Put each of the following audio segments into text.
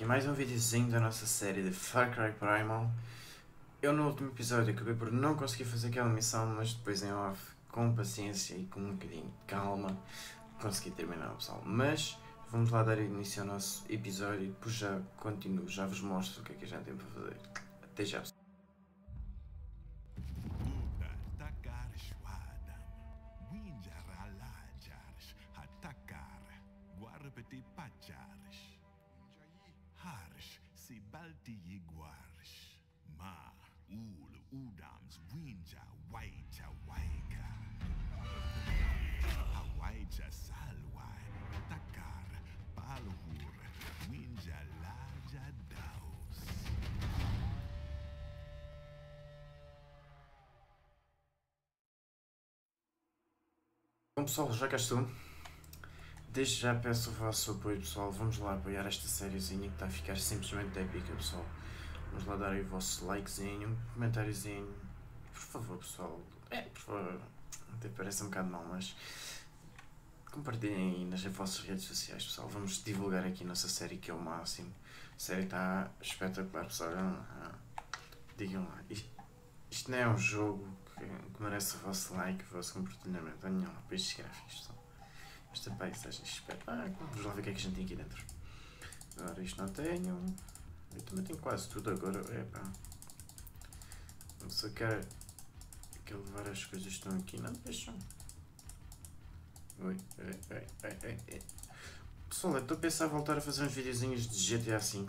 Aqui mais um videozinho da nossa série de Far Cry Primal. Eu no último episódio acabei por não conseguir fazer aquela missão, mas depois em off, com paciência e com um bocadinho de calma, consegui terminar pessoal. Mas vamos lá dar início ao nosso episódio e depois já continuo, já vos mostro o que é que a gente tem para fazer. Até já pessoal. Ma, Ul, Udams, Winja, Waicha, Waika, Hawaicha, Salwai, Takar, Palhur, Winja, Laja, Daus. Bom pessoal, já cá estou. Desde já peço o vosso apoio pessoal, vamos lá apoiar esta sériezinha que está a ficar simplesmente épica pessoal. Vamos lá dar aí o vosso likezinho, comentáriozinho. Por favor pessoal, é, por favor, até parece um bocado mal, mas compartilhem nas vossas redes sociais pessoal. Vamos divulgar aqui a nossa série que é o máximo. A série está espetacular pessoal. Digam lá, isto, não é um jogo que, que merece o vosso like, o vosso compartilhamento. Olhem lá para estes gráficos pessoal. Esta paisagem espetáculo. Vamos lá ver o que é que a gente tem aqui dentro. Agora isto não tenho. Eu também tenho quase tudo agora. Epá. Vamos sacar. Quer levar as coisas que estão aqui? Não deixam. Oi, oi, oi, oi, oi. Pessoal, eu estou a pensar em voltar a fazer uns videozinhos de GTA V.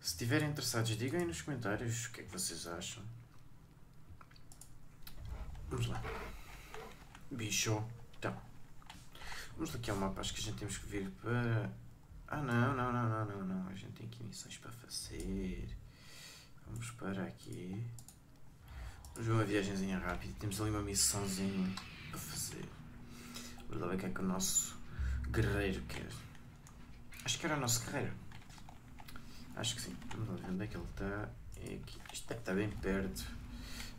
Se estiverem interessados, digam aí nos comentários o que é que vocês acham. Vamos lá. Bicho. Então. Vamos aqui ao mapa. Acho que a gente temos que vir para. Ah, não, não, não, não, não, não. A gente tem aqui missões para fazer. Vamos para aqui. Vamos ver uma viagemzinha rápida. Temos ali uma missãozinha para fazer. Vamos lá ver o que é que o nosso guerreiro quer. Acho que era o nosso guerreiro. Acho que sim. Vamos lá ver onde é que ele está. É aqui. Isto deve estar bem perto.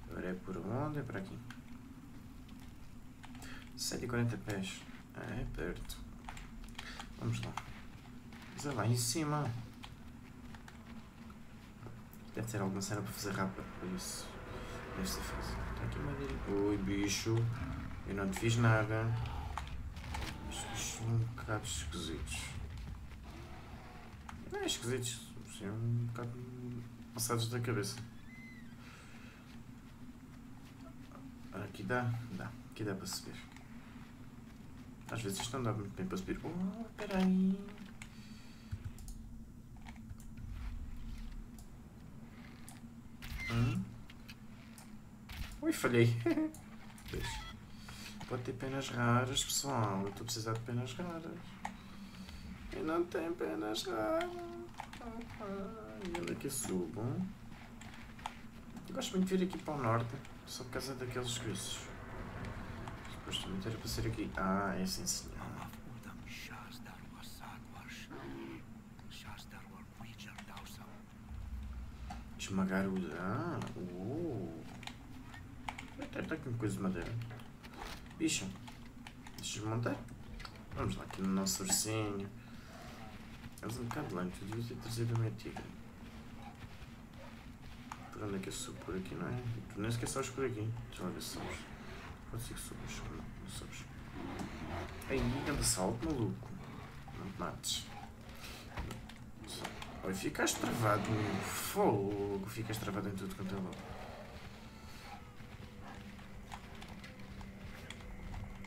Agora é por onde? É para aqui. 140 pés. Ah, é perto. Vamos lá. É lá em cima. Deve ter alguma cena para fazer rápido. Por isso. Ser fácil. Está aqui bicho. Eu não te fiz nada. Estes bichos são um bocado esquisitos. Não é esquisitos. São um bocado passados da cabeça. Aqui dá, dá. Aqui dá para subir. Às vezes isto não dá muito bem para subir. Oh, peraí. Falhei. Pode ter penas raras, pessoal. Eu estou a precisar de penas raras. Eu não tenho penas raras. E onde é que subo? Eu gosto muito de vir aqui para o norte, só por causa daqueles. Depois também ter para ser aqui. Ah, é sim senhor. Esmagar o. Ah, uh. Até está aqui uma coisa de madeira. Bicho, deixa eu montar. Vamos lá aqui no nosso ursinho. Eles um bocado lento, eu devia ter trazido a minha tigre. Por onde é que eu subo? Por aqui, não é? Tu nem sequer sabes por aqui. Deixa lá ver se sabes. Que subas. Não, não sabes. Aí, anda salto, maluco. Não te mates. Oi, ficaste travado fogo. Ficas travado em tudo quanto é bom.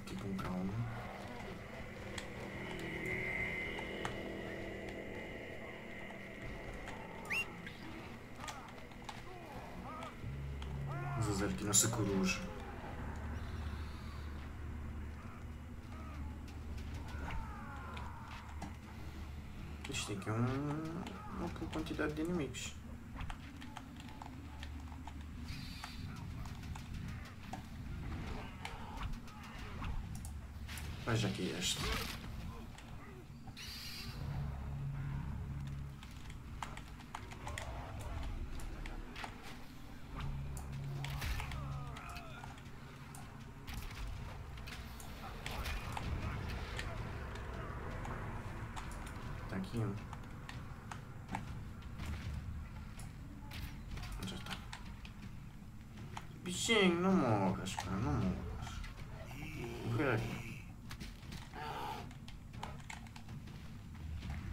Aqui com calma. Vamos fazer aqui nossa coruja. Isto aqui um, uma boa quantidade de inimigos. Veja aqui este. Um. Já está. Bichinho, não morras, pá, não morras. Morrer.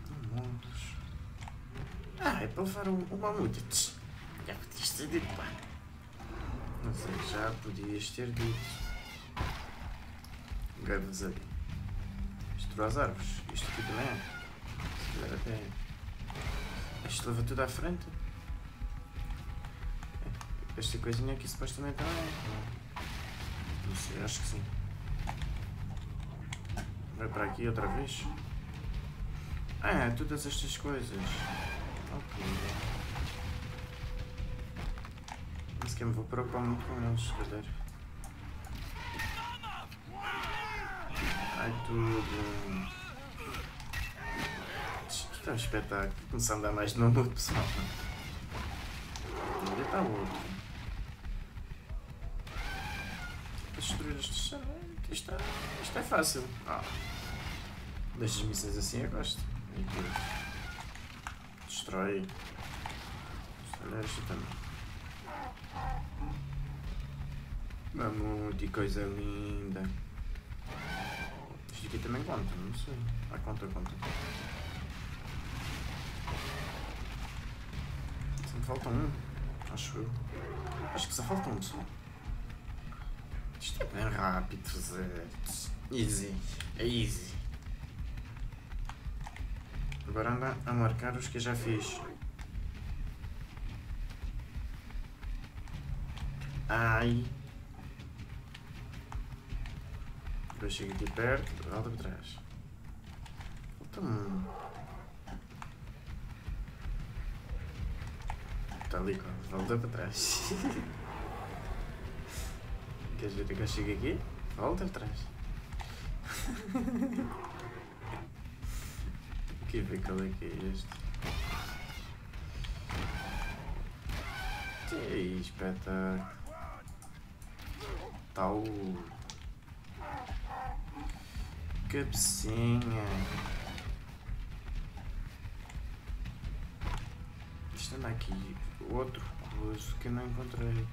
Não morras. Ah, é para levar o, o mamute. Já podias ter dito, pá. Não sei, já podias ter dito. Gardas ali. Destruir as árvores. Isto aqui também é. Até. Isto leva tudo à frente. Esta coisinha aqui supostamente também é. Não sei, acho que sim. Vai para aqui outra vez. Ah, todas estas coisas. Ok. Não sequer me vou preocupar muito com eles, se calhar. Ai tudo. Isto está um espetáculo. Começar a andar mais no mundo, pessoal. Onde está o outro? Destruir estes serventes. Isto, é- isto é fácil. Ah. Destas missões assim eu gosto. Destrói. Olha esta também. Vamos de coisa linda. Isto aqui também conta, não sei. Ah, conta, conta. Só me falta um, acho eu. Acho que só falta um só. Isto é bem rápido fazer. Easy. É easy. Agora anda a marcar os que já fiz. Ai. Agora chego aqui perto, volta para trás. Falta um. Está ali, volta para trás. Queres ver que eu chego aqui? Volta para trás. Aqui ver qual é que é este. Que espetáculo. Tal. Cabecinha. Anda aqui. Outro coisa que não encontrei.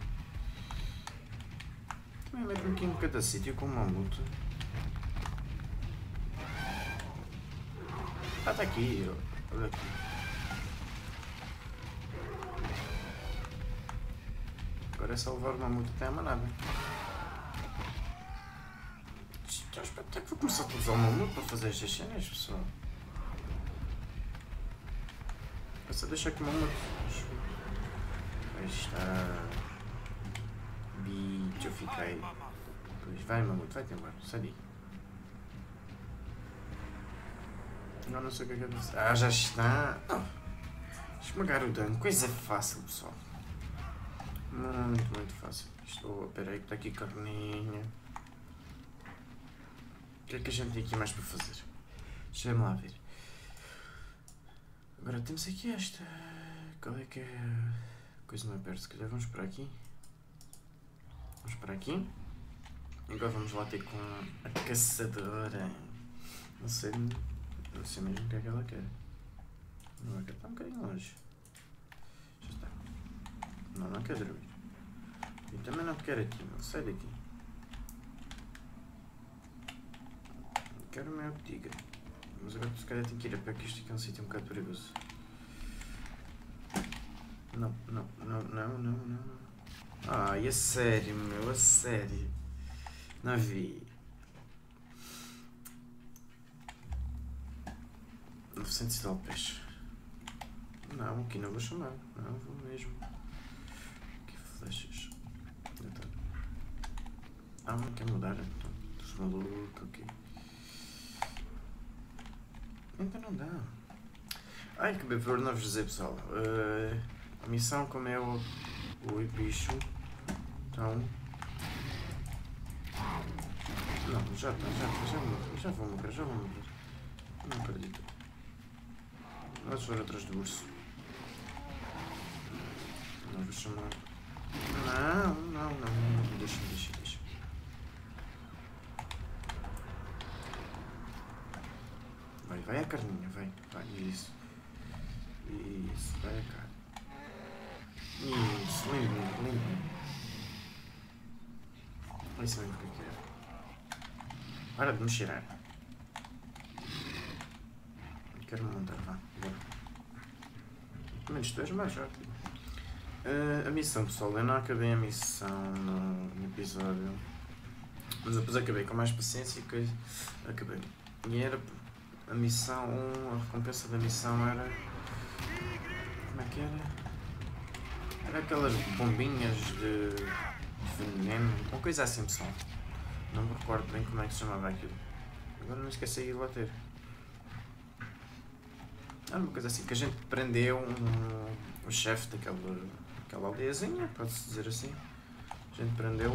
Também meto-me aqui em cada sítio com uma multa. Ah, tá aqui. Olha aqui. Agora é só levar uma multa até a manada. Já espetáculo. Vou começar a usar uma multa para fazer estas cenas, pessoal. É só deixar aqui uma eu. Aí está. Bicho, eu fiquei. Pois vai, mamute, vai-te embora. Sai daí. Agora não sei o que é que é dizer. Ah, já está. Ah, esmagar o dano. Coisa fácil, pessoal. Muito, muito fácil. Estou. Aí que está aqui carninha. O que é que a gente tem aqui mais para fazer? Deixa-me lá ver. Agora temos aqui esta. Qual é que é coisa mais perto? Se calhar vamos para aqui. Vamos para aqui. Agora vamos lá ter com a caçadora. Não sei. Não sei mesmo o que é que ela quer. Não é que está um bocadinho longe. Já está. Não, não quer dormir. E também não te quero aqui, não. Sai daqui. Quero o meu. Mas agora se calhar tenho que ir a pé que isto aqui é um sítio um bocado perigoso. Não, não, não, não, não, não. Ai, a sério, meu, a sério. Não vi. 900 e. Não, aqui não vou chamar. Não, vou mesmo. Aqui flechas. Tá. Ah, não quer mudar. Então, estou maluco aqui. Então não dá. Ai, que bem, não vos dizer, pessoal. Eh, a missão, como é o, o bicho. Então. Não, já está, já está, já, vou- já vou morrer, já vou morrer. Não acredito. Vamos for atrás do urso. Não vou chamar. Não, não, não. Deixa, deixa, deixa. Vai, a carninha, vai. Vai, isso. Isso, vai a carne. Isso, lindo, lindo. Isso mesmo que eu quero. Para de me cheirar. Quero montar, vá. Bora. Pelo menos tu és mais rápido. Uh, a missão, pessoal, eu não acabei a missão no, episódio. Mas depois acabei com mais paciência que acabei. E era a missão 1, a recompensa da missão era. Como é que era? Era aquelas bombinhas de, veneno, uma coisa assim pessoal. Não me recordo bem como é que se chamava aquilo. Agora não esqueci de ir lá ter. Era uma coisa assim, que a gente prendeu um, o chefe daquela, daquela aldeiazinha, pode-se dizer assim. A gente prendeu.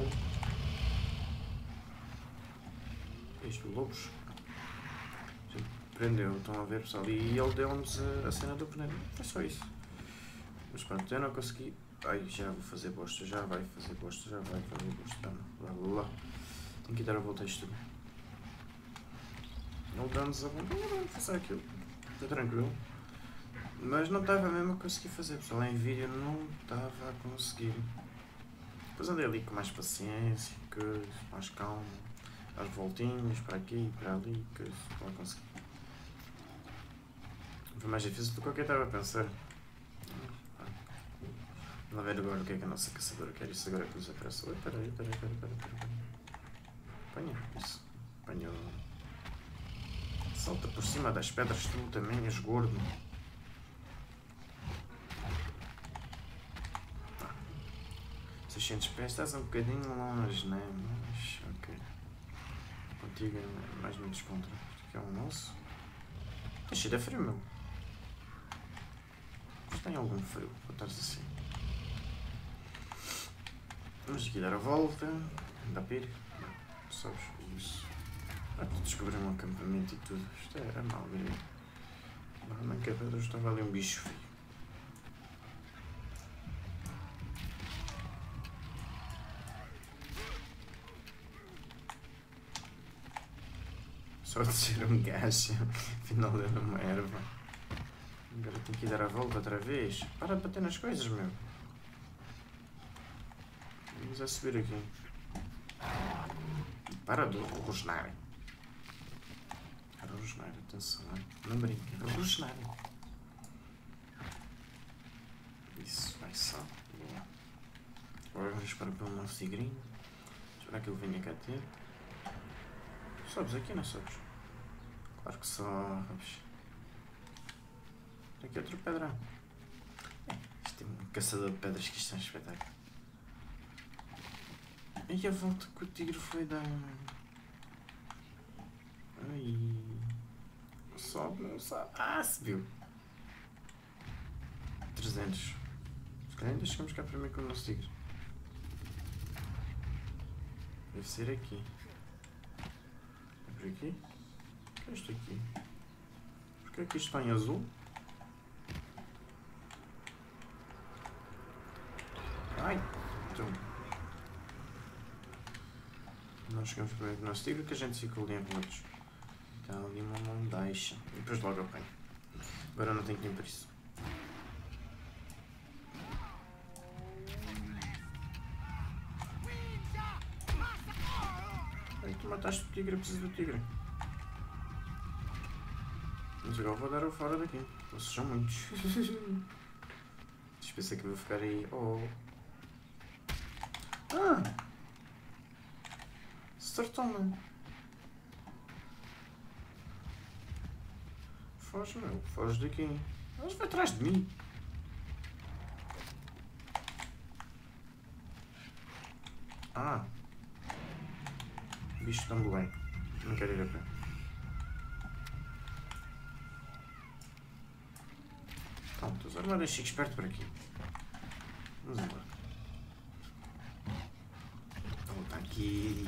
Isto, lobos. Prendeu, estão a ver pessoal. E ele deu-nos a, a, cena do veneno. Foi só isso. Mas pronto, eu não consegui. Ai, já vou fazer bosta, já vai fazer bosta, já vai fazer bosta. Lá, lá. Tenho que dar a volta a isto tudo. Ele dá-nos a bombinha, vamos fazer aquilo. Está tranquilo. Mas não estava mesmo a conseguir fazer, pessoal. Em vídeo não estava a conseguir. Depois andei ali com mais paciência, que mais calmo. Às voltinhas, para aqui, para ali, que para conseguir. Foi mais difícil do que eu estava a pensar. Vamos ver agora o que é que a nossa caçadora quer. Isso agora que nos aparece. Oi, peraí, peraí, peraí, peraí, peraí. Apanha, isso. Apanhou. Salta por cima das pedras, tu também és gordo. Tá. 600 pés, estás um bocadinho longe, né? Mas, ok. Contigo é mais no desconto. Isto aqui é um nosso. Cheio de frio, meu. Tem algum frio, para estares assim. Vamos aqui dar a volta. Dá para ir? Sabes? Isso. Ah, descobri um acampamento e tudo. Isto era mal, viu? Na cabeça estava ali um bicho feio. Só de ser um gajo, afinal era uma erva. Agora tenho que dar a volta outra vez. Para de bater nas coisas, meu. Vamos a subir aqui. Para de rosnar. Rosnar, atenção, não brinca. Rosnar. Isso, vai só. Agora vamos esperar pelo nosso tigrinho. Esperar que ele venha cá ter. Sobes aqui, não sobes? Claro que sobes. Aqui outro pedrão. É, isto é um caçador de pedras que isto é um espetáculo. E a volta que o tigre foi dar. Ai. Sobe, não sobe. Ah, se viu. 300. Se calhar ainda chegamos cá primeiro com o nosso tigre. Deve ser aqui. É por aqui? É isto aqui? Porquê é que isto está em azul? Ai! Então. Nós chegamos primeiro com o nosso tigre que a gente fica ali em remotos. Está ali uma não deixa. E depois logo apanho. Agora não tenho tempo para isso. Aí tu mataste o tigre, eu preciso do tigre. Mas agora vou dar o fora daqui. Vocês são muitos. Pensei que vou ficar aí. Oh. Ah! Startone. Foge, meu. Foge daqui. Eles vão atrás de mim. Ah. Bicho tão bem. Não quero ir a pé. Pronto, agora chico esperto por aqui. Vamos embora. Aqui.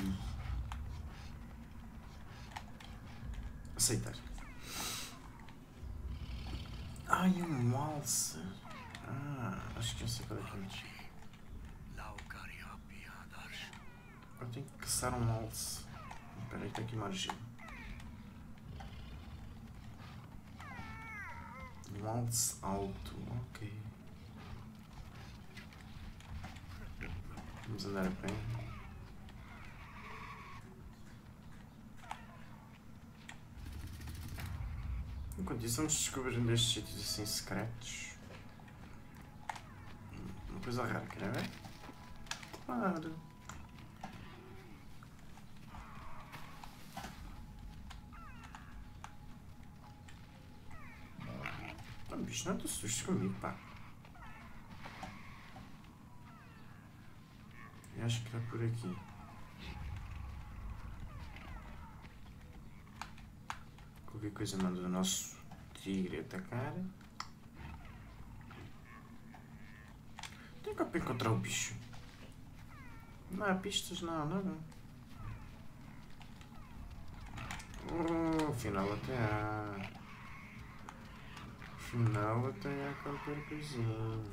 Aceitar. Ai, um alce. Ah, acho que eu sei qual é que é. Eu tenho que caçar um alce. Espera aí, está aqui. Um alce alto, ok. Vamos andar a pé. Enquanto isso, vamos descobrindo estes sítios assim secretos. Uma coisa rara, querem ver? Claro. Ah, bicho, não te assustes comigo, pá. Eu acho que é por aqui. Qualquer coisa manda o nosso tigre atacar. Tem que encontrar o bicho. Não há pistas, não, nada. Oh, afinal até há. Afinal até há qualquer coisinha.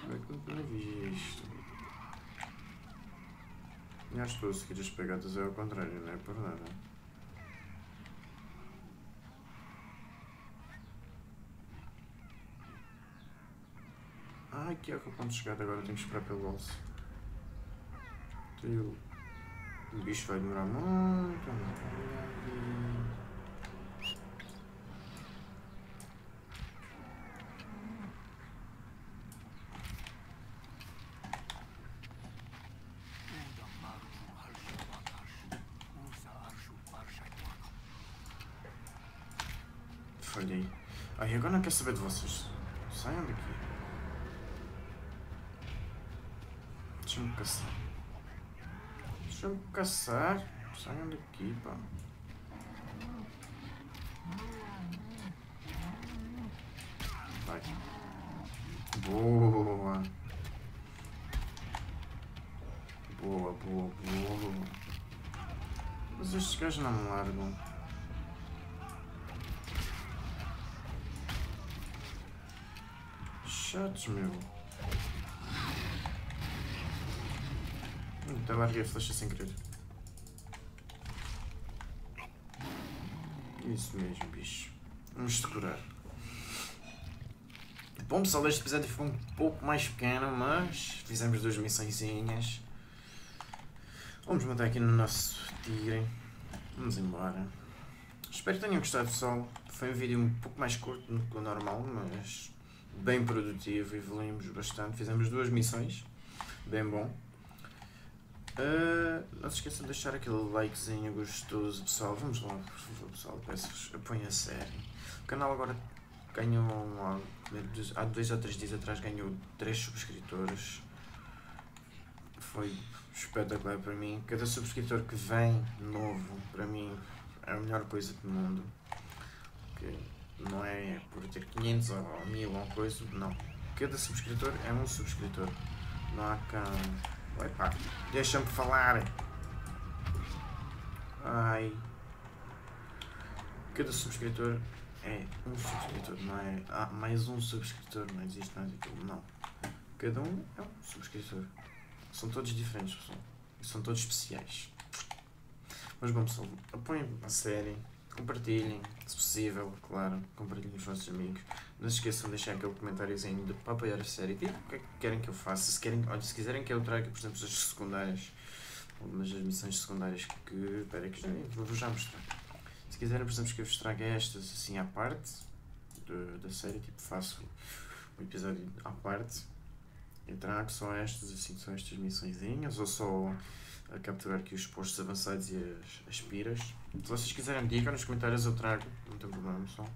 Como é que não tinha visto? Que estou a seguir as pegadas é ao contrário, não é por nada. Ah, aqui é o ponto de chegada, agora tenho que esperar pelo alce. O, bicho vai demorar muito. Falhei. Ai, agora não quero saber de vocês. Saiam daqui. Deixa-me caçar. Deixa-me caçar. Saiam daqui, pá. Vai. Boa. Boa, boa, boa. Mas estes gajos não me largam. Chatos, meu. Até larguei a flecha sem querer. Isso mesmo, bicho. Vamos decorar. Bom pessoal, este episódio foi um pouco mais pequeno, mas fizemos duas missõezinhas. Vamos montar aqui no nosso tigre. Vamos embora. Espero que tenham gostado pessoal. Foi um vídeo um pouco mais curto do que o normal, mas bem produtivo, evoluímos bastante. Fizemos duas missões, bem bom. Uh, não se esqueçam de deixar aquele likezinho gostoso, pessoal. Vamos lá, por favor, pessoal. Peço-vos, apoiem a série. O canal agora ganhou, há dois ou três dias atrás, ganhou três subscritores. Foi espetacular para mim. Cada subscritor que vem novo, para mim, é a melhor coisa do mundo. Porque não é por ter 500 ou 1000 ou coisa, não. Cada subscritor é um subscritor. Não há cá. Epá, deixa-me falar. Ai. Cada subscritor é um subscritor, não é? Ah, mais um subscritor, não existe mais aquilo, não. Cada um é um subscritor. São todos diferentes, pessoal. São todos especiais. Mas bom, pessoal, apoiem a série, compartilhem, se possível, claro, compartilhem com os vossos amigos. Não se esqueçam de deixar aquele comentáriozinho de, para apoiar a série. Tipo, o que é que querem que eu faça? Se, querem, olha, se quiserem que eu traga, por exemplo, as secundárias, algumas das missões secundárias que. Espera que já, vou já mostrar. Se quiserem, por exemplo, que eu vos traga estas assim à parte da série, tipo, faço um episódio à parte e trago só estas, assim, só estas missõezinhas, ou só a capturar aqui os postos avançados e as, as piras. Se vocês quiserem, digam nos comentários, eu trago, não tem problema, pessoal.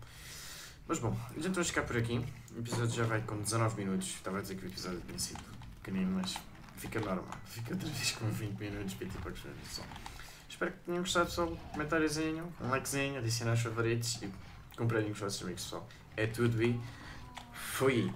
Mas bom, gente vai ficar por aqui. O episódio já vai com 19 minutos. Estava a dizer que o episódio tinha sido pequenino, mas fica normal. Fica outra vez com 20 minutos, 20 e poucos minutos só. Espero que tenham gostado, pessoal. Comentáriozinho, um likezinho, adicionar os favoritos e comprarem os vossos amigos, pessoal. É tudo e fui!